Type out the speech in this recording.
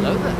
all over.